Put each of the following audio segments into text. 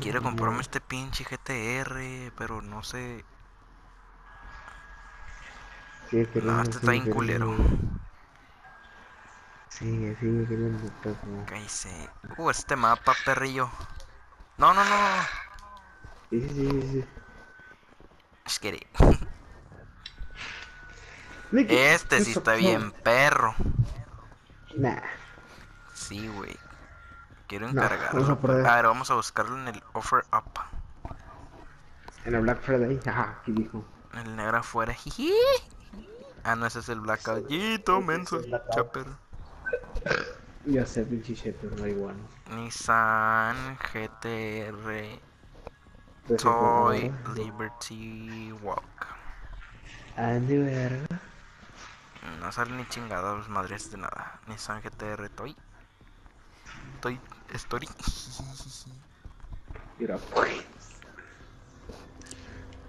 Quiero comprarme este pinche GTR, pero no sé. Sigue No, este está bien culero. Sigue, sigue queriendo. Cállese. Uh, este mapa, perrillo. No, no, no. Sí, sí, sí, sí. Es que Nicky, este sí está bien perro. Nah. Sí, güey. Quiero No, encargarlo. vamos a ver, vamos a buscarlo en el offer up. En el Black Friday. Ajá, aquí dijo. El negro afuera. jiji. Ah, no, ese es el blackoutito, menso. Chaper. Ya sé, pinche cheto, no igual. Nissan GTR Toy Liberty Walk. Andy, verga. No sale ni chingados madres de nada. Nissan GTR Toy. Toy Story. Mira, pues.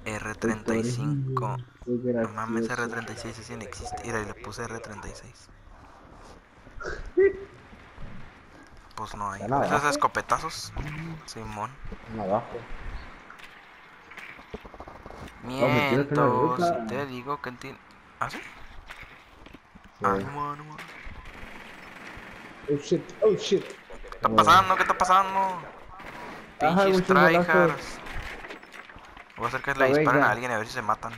R35. Muy No mames, gracioso. R36 ese ni existe. Mira, y le puse R36. Pues no hay. Nada. ¿Esos escopetazos? Simón. Que Miento, si te digo que entiendo. ¿Ah, sí? Ah, no, no, ma. Oh shit, oh shit. ¿Qué está pasando? ¿Qué está pasando? Pinches tryhards. Voy a hacer que le disparen a alguien a ver si se matan.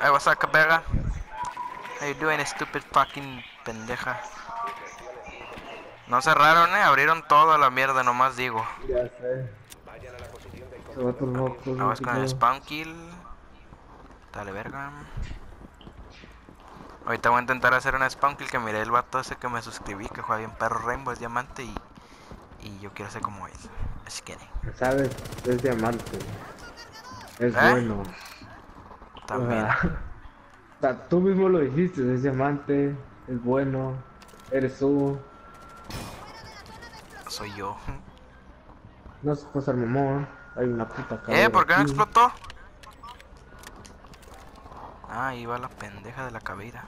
Hey, what's up, Capega? How you doing, stupid fucking pendeja? No cerraron, eh, abrieron toda la mierda, nomás digo. Ya sé. Se va a Vamos con el spawn kill. Dale, verga. Ahorita voy a intentar hacer una spawn kill que miré el vato ese que me suscribí, que juega bien perro Rainbow, es diamante y, y yo quiero ser como él. Así que Sabes, es diamante. Es ¿Eh? bueno. también. O sea, o sea, tú mismo lo dijiste, es diamante, es bueno, eres tú. Soy yo. No se puede ser mamón. Hay una puta cara. ¿Eh? ¿Por qué no explotó? Ah, ahí va la pendeja de la cabida.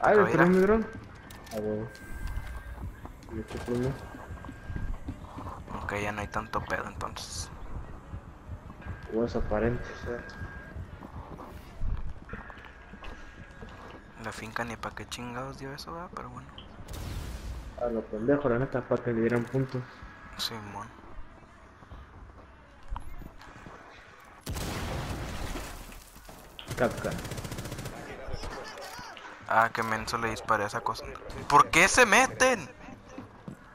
Ay, ¿le cabida. mi dron? A huevo. ¿Y este primo? Ok, ya no hay tanto pedo entonces. O es aparente, o sea. La finca ni pa' qué chingados dio eso, ¿verdad? Pero bueno. A lo pendejo, la neta, para que le dieran puntos. Simón. Capca. Ah, que menso le disparé a esa cosa. ¿Por qué se meten?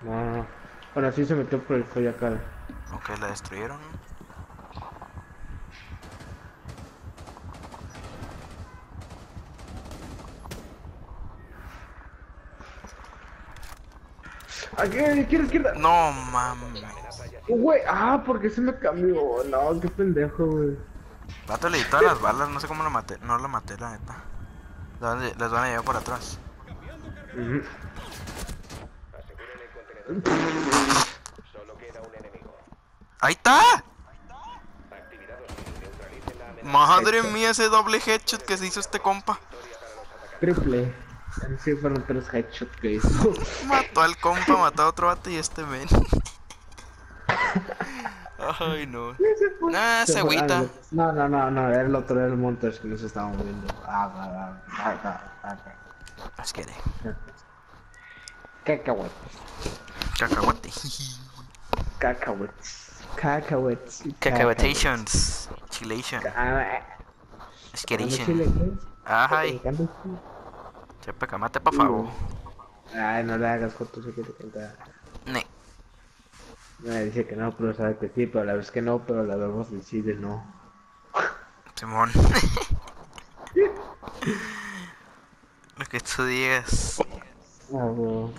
No, no, no. Bueno, sí se metió por el Coyacal. Ok, la destruyeron. Aquí, izquierda, izquierda. No mames. Güey, ah, porque se me cambió. No, qué pendejo, güey. Vato le di todas las balas, no sé cómo lo maté. No lo maté, la neta. Les van a- llevar por atrás. ¡Ahí está! Madre mía, ese doble headshot que se hizo este compa. Triple. Sí, fueron tres headshots que hizo. Mató al compa, mató a otro vato y este men. Ay, no. Nah, se agüita. ah, No, no, no, no, era el otro, era el Montes que nos estaba moviendo. Ah, ah, ah, ah, ah, ah, Es que de ah. Cacahuetes. cacahuate. Cacahuetes. Cacahuetes. Cacahuatations. Chilation. Ah, Skeration. Chepe, camate, pa' favor. Ay, no le hagas fotos, que te canta. Ne. Me dice que no, pero sabe que sí, pero la vez que no, pero la vez decide no. Simón. Lo que tú digas. Ah, bueno.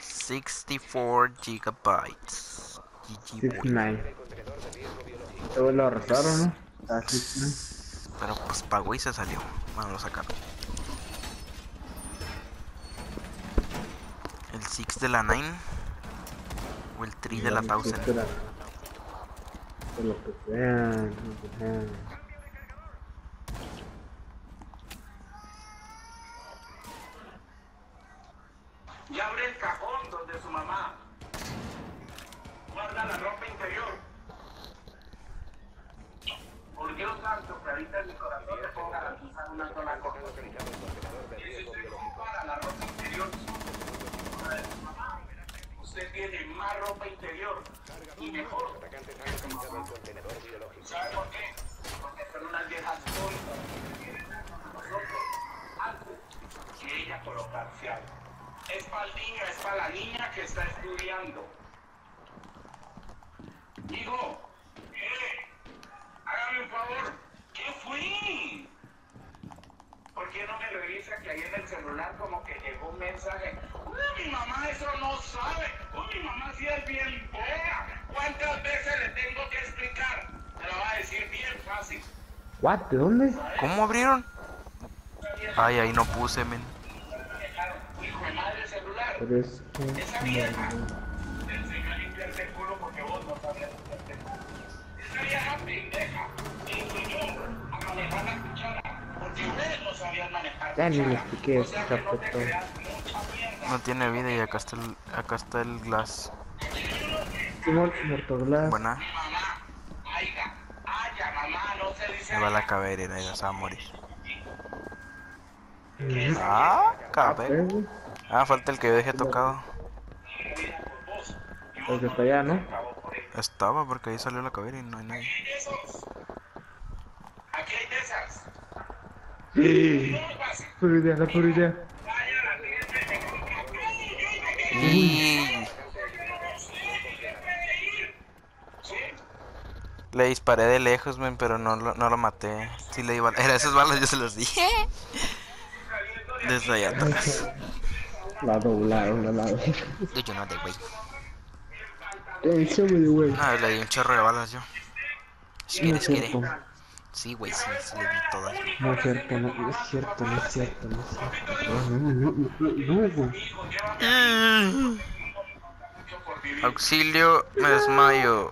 Sixty-four gigabytes. GG boy. 69. Luego lo arrastraron, ¿no? Ah, 69. Pero pues pagó y se salió. Bueno, lo sacaron. 6 de la 9 o el 3 de la 1000. Espera. De lo que sea, lo que sea. Y abre el cajón donde su mamá guarda la ropa interior. Por Dios santo, que ahorita en mi corazón le ponga garantizar una sola cosa. Y si usted compara la ropa interior con la de su mamá, usted tiene más ropa interior y mejor. ¿Sabe por qué? Porque son unas viejas tontas que quieren dar con nosotros antes que ella colocarse algo. Es para el niño, es para la niña que está estudiando. Hijo, eh, hágame un favor, ¿qué fui? ¿Por qué no me revisa que ahí en el celular como que llegó un mensaje? Uy, mi mamá eso no sabe. Uy, mi mamá sí es bien boba. ¿Cuántas veces le tengo que explicar? Te lo va a decir bien fácil. ¿What? ¿De dónde? ¿Cómo abrieron? Ay, ahí no puse, men. Hijo de madre celular. Pero es que... Esa vieja te enseña a limpiarte el culo porque vos no sabías limpiarte el culo. Esa vieja pendeja te enseñó a manejar la cuchara porque ustedes no sabían manejar Ya ni le cuchara. expliqué O eso, sea que no. No tiene vida y acá está el, acá está el glass. Simón, Mortoglas. Buena. Se va la aiga. cabrera y se va a morir. Ah, cabrera. Ah, falta el que yo dejé tocado. El que está allá, ¿no? Estaba porque ahí salió la cabrera y no hay nadie. Aquí hay de esas. Sí. Pura idea, la pura idea. La. Y le disparé de lejos, men, pero no lo, no lo maté. Sí le di balas. Era esas balas, yo se las di. Desde allá atrás. La doblaron, la la Yo no de güey. Eso me güey. No, le di un chorro de balas yo. Si No es quieres, cierto. quiere. Sí, güey, sí, sí le di todas. No es cierto, no, es cierto, no es cierto, no es cierto. No, no, no, no, no, güey. Auxilio, me desmayo.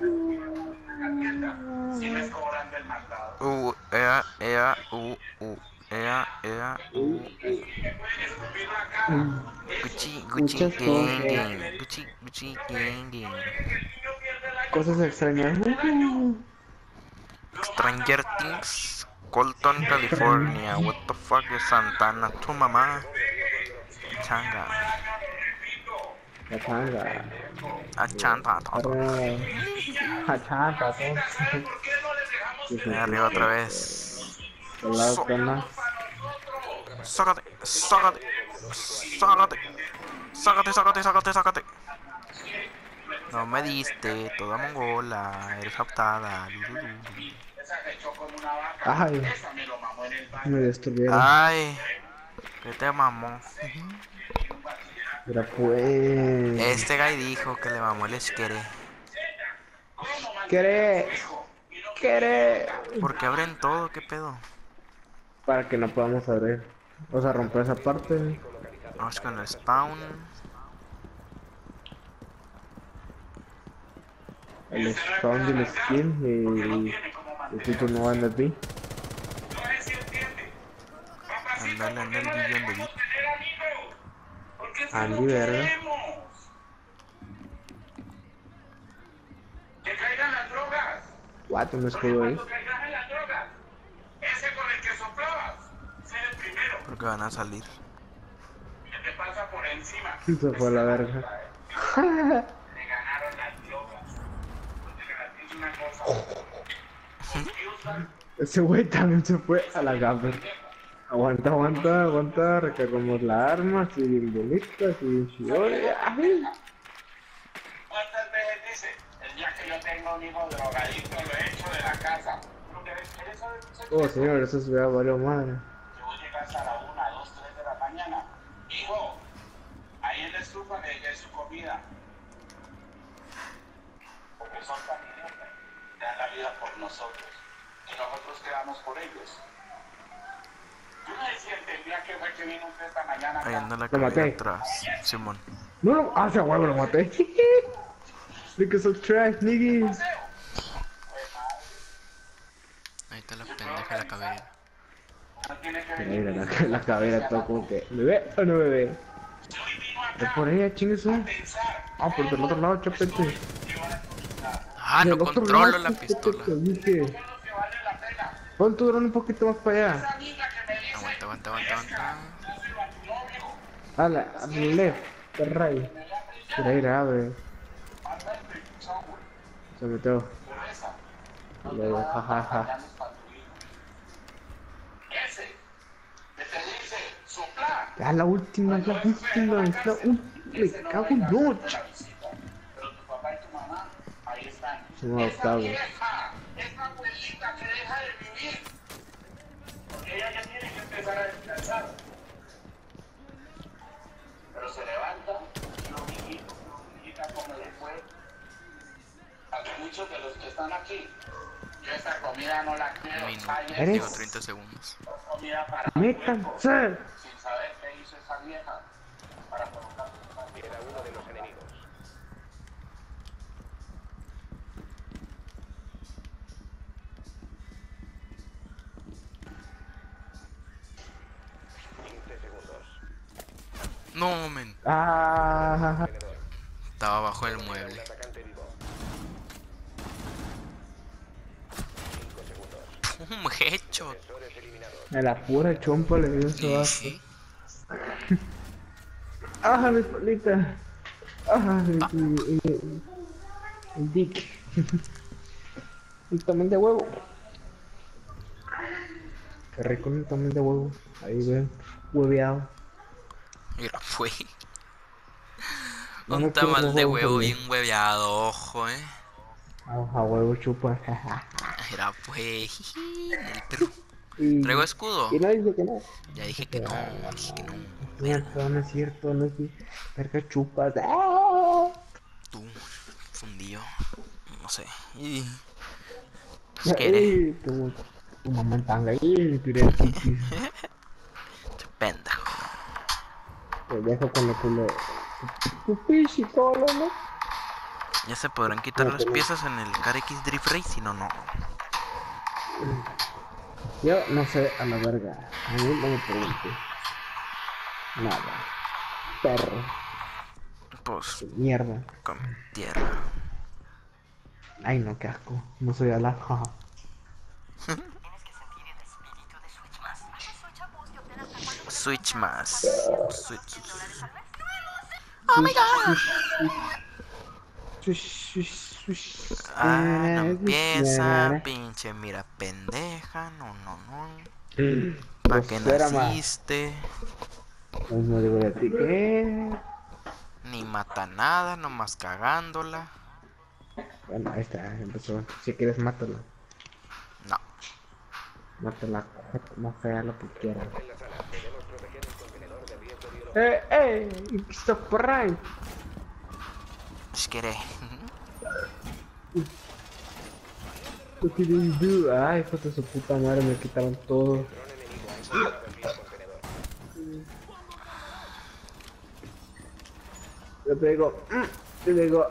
U, ea, u, u, ea, u. Gucci, Gucci. Gucci, Gucci, gang. Cosas extrañas. Stranger Things, Colton, California. What the fuck is Santana? Tu mamá. Changa. La changa. Achanta. La changa, ¿Sabe por qué no les dejamos Ahí arriba otra vez. Sácate, sácate, sácate. Sácate, sácate, sácate, sácate. No me diste, toda mongola, eres vaca. Ay, me destruyeron. Ay, que te mamó. Mira pues. Este guy dijo que le mamó el esquere. ¿Quiere? ¿Quiere? Porque abren todo, qué pedo. Para que no podamos abrir. O sea, romper esa parte. Vamos con el spawn. El spawn del skin y el título no a es si entiende. Papacito, Andale, ¿por qué andale, no le billón de dejamos bit. tener amigos? Porque es que Andy, no verga. queremos. Que caigan las drogas. What, un escudo ahí. ese con el que soplabas, ser el primero Porque van a salir. que te pasa por encima. Se fue la verga. Le ganaron las drogas. Porque le garantizo una cosa. Ese güey también se fue a la gaffer. Aguanta, aguanta, aguanta. Recargamos la arma, así bien bonitas, y bien chidores. Ay. ¿Cuántas veces dice? El día que yo tenga un hijo drogadicto lo he hecho de la casa. Oh, señor, eso se vea varios madre. vos llegas a la 1, 2, 3 de la mañana. Hijo, ahí en la estufa le dejé su comida. Porque son tan idiotas. Dan la vida por nosotros. Y nosotros quedamos por ellos. Yo no decía, entendía que fue que vino usted esta mañana Ahí anda la cabeza atrás. Simón. No, no, ah, ese huevo lo maté. Look at so trash, niggas. Ahí está la pendeja de la cabeza. Mira, la, la cabeza todo como que, ¿bebé o no bebé? Es por ella, chingues. Ah, por del otro lado, chapete. Ah, no controlo lado, la pistola. Pon tu dron un poquito más para allá. Aguanta, aguanta, aguanta. A la, a la left, the right. Mira, mira, abre. Sobre todo. Luego, jajaja. Ya la última, es la última, es la última. Me cago en noche. Pero tu papá y tu mamá, ahí están. Son adoptados. Vieja, esa abuelita que deja de vivir. Porque ella ya tiene que empezar a descansar. Pero se levanta, no mijito, mijita, como le fue. A que muchos de los que están aquí, yo esta comida no la quiero. Un minuto. Ay, Eres- Digo, 30 segundos. comida para Me cansé. sin saber qué hizo esa vieja para provocar Era uno de los enemigos. Quince segundos. No, men. Ah, Estaba abajo del mueble. Un headshot. A la pura chompa le dio eso. sí. Ah, mi. Ah, mi, mi, mi- mi dick. Y también de huevo. Qué rico un también de huevo. Ahí ven, hueveado. No Un tamal de huevo bien hueveado, ojo, eh. A, a huevo chupa. Mira, pues. El perro. ¿Traigo escudo? y no dice que no. Ya dije que no, dije que no. Cierto, no es cierto, no es cierto. Verga chupas. ¡Ah! Tú, fundido. No sé. Y... Pues quiere. Ay, Tu, tu mamá en tanga. Y tiré el Con lo. Tu ¿no? Ya se podrán quitar No, las piezas en el KRX Drift Racing o no. Yo no sé a la verga. A mí no me preguntes. Nada. Perro. Pues, Mierda. con tierra. Ay, no, qué asco. No soy ala. Switch más. Switch. Shush, shush, shush. Ah, no empieza, pinche mira pendeja, no, no, no. ¿Para qué Grosera, ma. naciste? Pues no digo de ti que. Ni mata nada, nomás cagándola. Bueno, ahí está, empezó. Si quieres, mátala. No. Mátala, no fea lo que quieras. En la sala. Debemos proteger el contenedor biológico. Eh, eh, a prank. Es que eres- What did you do? Ay, hijo de su puta madre, me quitaron todo. Mm, yo te digo,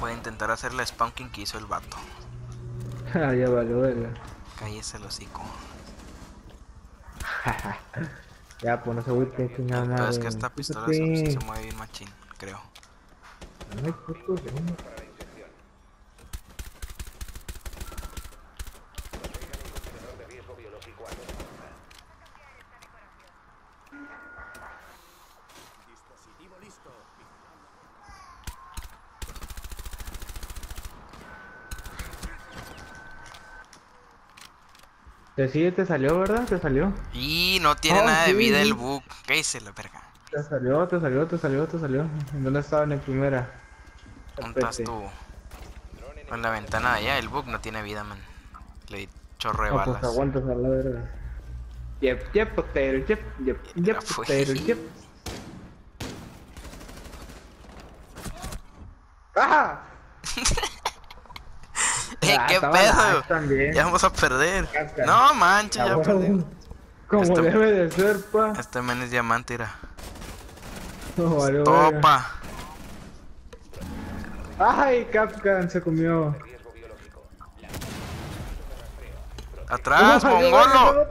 Voy a intentar hacer la spawning que hizo el vato. ah, ya valió, verga. Cállese el hocico. Ya, pues no se voy a chingada madre. es que esta pistola se, se mueve bien machín, creo. Puto, no. Para la inserción. Protejan el contenedor de riesgo biológico a toda costa. Te sí, te salió, ¿verdad? Te salió. Y no tiene Oh, nada de vida sí. el bug. Cállese la verga. Te salió, te salió, te salió, te salió. ¿En dónde estaba en la primera? ¿Dónde estás tú? En la ventana de allá, el bug no tiene vida, man. Le di chorro de pues balas. aguantas a la verga. Yep, yep, potato, yep, yep, yep, potato, yep. ¡Ah! Ah, ¿Qué pedo? también. Ya vamos a perder. Casca. No manches, ya huevo. perdimos. Como Este- debe de ser, pa. Este men es diamante. No, vale, verga. Topa. Ay, Capcan se comió. Atrás, Ay, mongolo.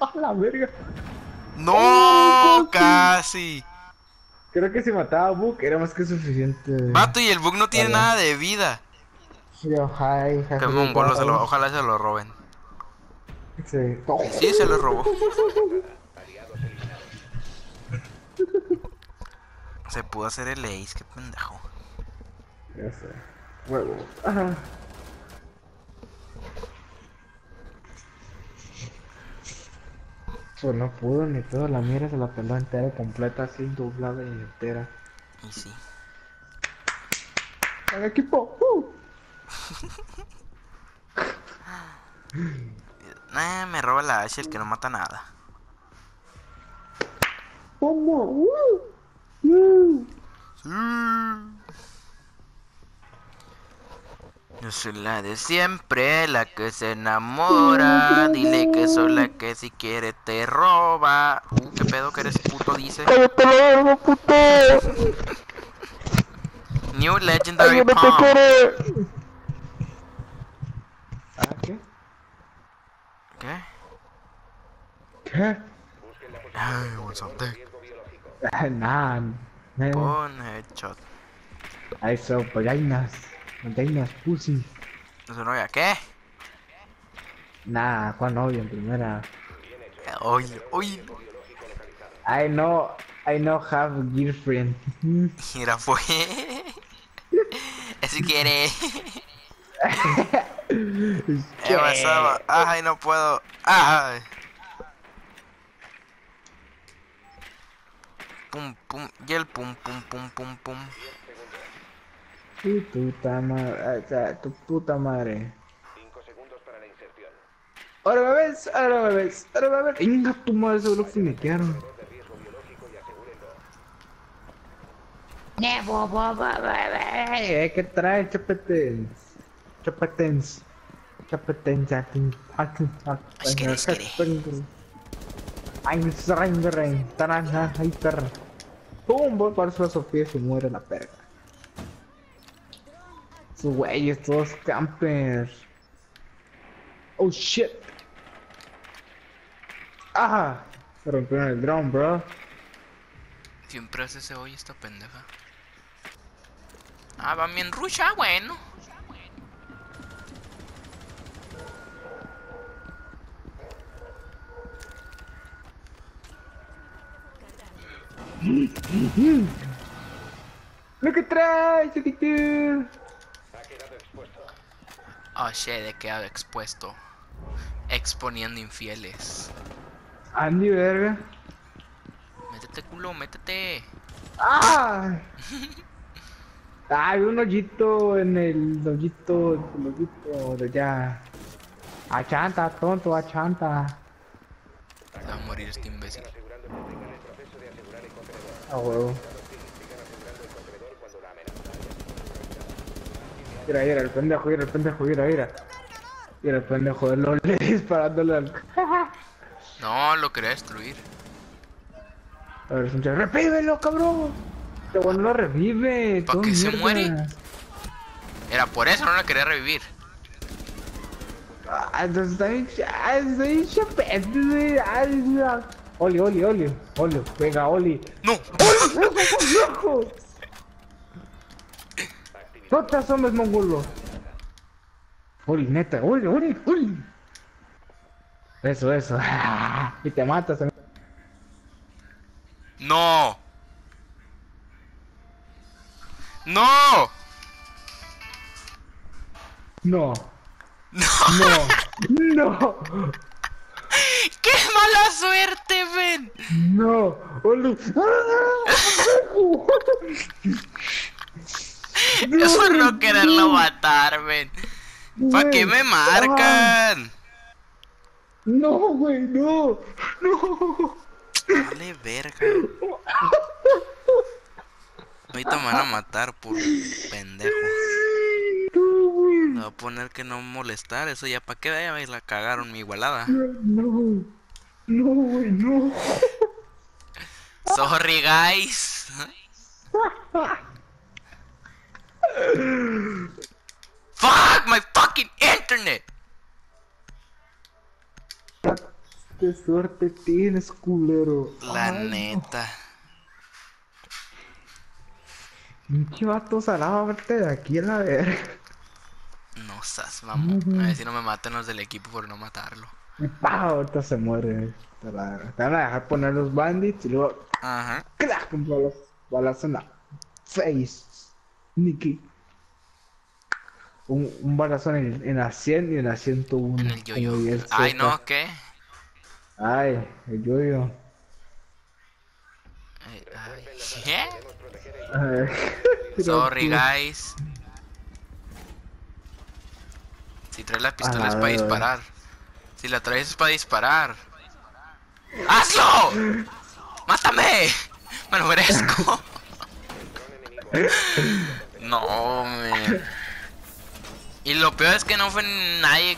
A la verga. No, casi. Creo que si mataba a Book era más que suficiente. Vato, y el bug no tiene Vale. nada de vida. Que mongolo, se lo, ojalá se lo roben. Sí. Oh, Sí, se lo robó. Se pudo hacer el ace, qué pendejo. ya sé. Huevo. Ajá. Pues no pudo ni todo, la mierda se la peló entera, completa, así, doblada y entera. Y sí. ¡Al equipo! ¡Uh! Eh, me roba la Ashe el que no mata nada. ¡Vamos! ¡Uh! ¡Uh! Yo soy la de siempre, la que se enamora. Dile que soy la que si quiere te roba. Uh, qué pedo que eres puto, dice. ¡Cállate la verga, puto! New Legendary ¡Alguien me te Palm. quiere! ¿Ah, qué? ¿Qué? ¿Qué? Ay, what's up there? Ah, Nah, nah. Pon headshot. Eso, vagainas. Vagainas, pussy. ¿No su novia? ¿Qué? Nah, Juan novio en primera. Oye, oye. I know, I know have girlfriend. Mira, fue. Si quiere. ¿Qué pasaba? Ay, no puedo. Ay. Pum, pum. Y el pum, pum, pum, pum, pum. Tu puta madre, o sea, tu puta madre. 5 segundos para la inserción. Ahora me ves, ahora me ves, ahora me ves. Venga, tu madre, seguro que me quedaron. De riesgo biológico y asegúrenlo. ¿qué trae, chapetens? Chapetens. Chapetens, que eres, que eres. Ay, srangren, taranja, ay, perra. Pum, voy para su Sofía y se muere la perra. Sus güeyes, todos campers. Oh shit. Ajá. Se rompieron el drum, bro. Siempre hace ese hoy esta pendeja. Ah, va bien rucha, bueno. Lo que trae, chiquitito. Ha quedado expuesto. Oh shit, he quedado expuesto. Exponiendo infieles. Andy, verga. Métete, culo, métete. ¡Ah! Hay un hoyito en el hoyito, el hoyito de allá. Achanta, tonto, achanta. Va a morir este imbécil. Asegurando que tengan el proceso de asegurar el contenedor. A huevo. Sigan asegurando el contenedor cuando la amenaza. Mira, mira, el pendejo, mira, el pendejo, mira, mira. Mira, el pendejo de LOL disparándole al. No, lo quería destruir. A ver, es un chaval. ¡Revívelo, cabrón! Este bueno lo revive. ¿Pa' todo qué se muere? Era por eso no la quería revivir. Ah, entonces está bien, ah, está bien chapete. Oli, Oli, Oli, Oli, venga, Oli. ¡No! ¡Loco! No te asomes, mongolo. Oli, neta, Oli, Oli, Oli. Eso, eso. Y te matas. amigo. ¡No! ¡No! No, ¡No! no, no, ¡Qué mala suerte, ven! no. Oli. Es no quererlo matar, ven. ¿Para qué me marcan? No, güey, no, no. Vale, verga. Ahorita me van a matar por pendejo. No, güey. La poner que no molestar, eso ya para qué vaya, la cagaron mi igualada. No, no, güey, no. Sorry guys. Fuck my fucking internet. Qué suerte tienes, culero. La Ay, no. neta. Pinche vato salado, verte de aquí a la verga. No seas mamón. A ver si no me matan los del equipo por no matarlo. Y pa, ahorita se muere. Te, la, te van a dejar poner los bandits y luego. Ajá. ¡Clac! Un balazo en la face. Nicky. Un, un balazo en, en la 100 y en la 101. En el yo-yo. el Ay, no, ¿qué? Ay, el yo-yo. Ay, ay, ¿Qué? Sorry, guys. Si traes la pistola A es para disparar. Si la traes es para disparar. ¡Hazlo! ¡Mátame! Me lo merezco. No, man. Y lo peor es que no fue nadie.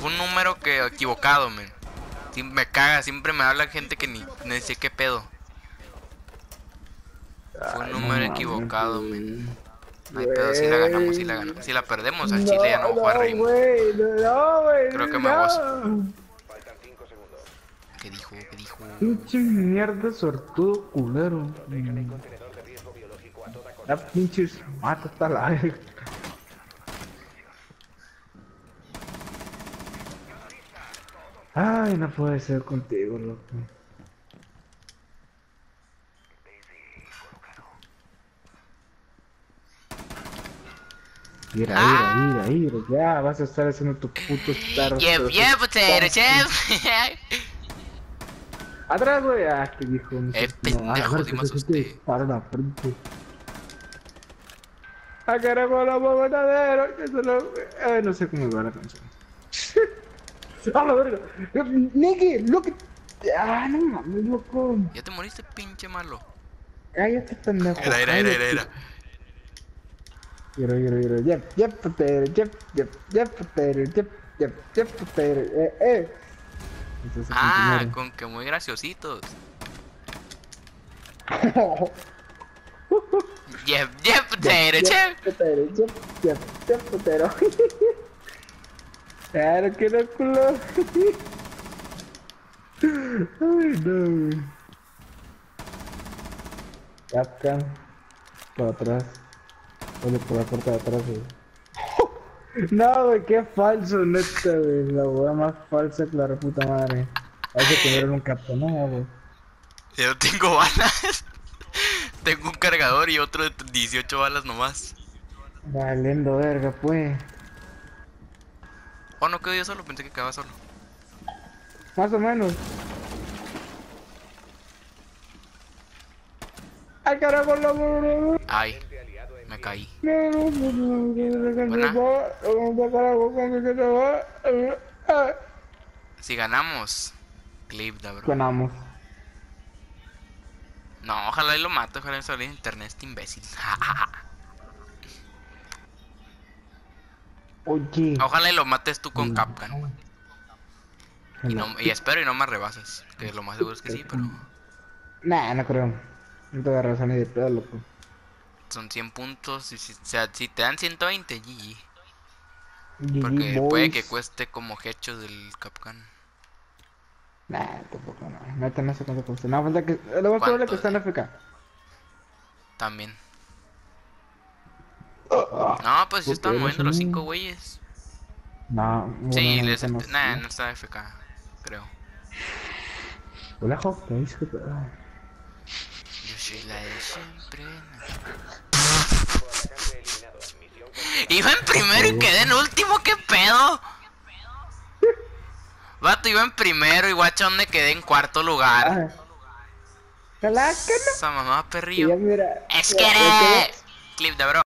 Fue un número que equivocado, man. Sí, me caga, siempre me habla gente que ni, ni sé qué pedo. Fue un Ay, no número equivocado, man. No hay pedo, si la ganamos, si la ganamos. Si la perdemos, al chile ya no voy a jugar no, güey, no, Creo que me no. voy Faltan 5 segundos. ¿Qué dijo? ¿Qué dijo? Pinche mierda, sortudo culero. Contenedor de riesgo biológico a toda costa. La pinches mata hasta la. Ay, no puede ser contigo, loco. Mira, mira, mira, mira, ya vas a estar haciendo tu puto star. Yeah, yeah, potato chip. Atrás, güey, ah, te dijo. Eh, pendejo, a ver, sí que me te- asusté. te dispara en la frente. ¡A caramba, la matadero! Que se lo... Ay, no sé cómo va la canción. ¡A la verga! ¡Look! ¡Ah, no mames, loco! Ya te moriste, pinche malo. ¡Cállate, pendejo! Era, era, era, era, era. Quiero, quiero, quiero. Yep, yep, potato, yep, yep, yep, potato, yep, yep, yep, potato. Eh, eh. Entonces, Ah, con que muy graciositos. Yeah, yeah, potato. Potero, yep, yep, yep, potero. Claro que no, culo. Ay, no. Capcan. Por atrás. Oye, por la puerta de atrás, güey. No, güey, qué falso, neta, güey. La boda más falsa que la reputa madre. Hay que tener un capcan, no, güey. Yo tengo balas. Tengo un cargador y otro de 18 balas nomás. Valiendo verga, pues. Oh, no quedo yo solo, pensé que quedaba solo. Más o menos. ¡Ay, carajo, la Ay, me caí. Si ganamos, clip da bro. Ganamos. No, ojalá y lo mato, ojalá y salga en internet este imbécil. Oye. ojalá y lo mates tú con Capcan. Y, Hello. no, y espero y no me rebases. Que lo más seguro es que sí, pero Nah, no creo. No te agarras a ni de pedo, loco. son 100 puntos. Y si, o sea, si te dan 120, GG. Porque puede que cueste como hechos del Capcan. Nah, tampoco no. Neta no sé cuánto cuesta. No, falta que. Lo más probable que está en FK. También. No, pues se están Puta, moviendo los. 5 güeyes. No, Sí, les. Nah, no. está FK, creo. Hola, Hawk, ¿qué dices que te- ah. Yo soy la de siempre. Iba en primero y quedé en último, ¿qué pedo? Vato, iba en primero y guacha donde quedé en cuarto lugar. Ah. Que no. Esa mamá perrillo. mira. Es que eres. Clip de bro.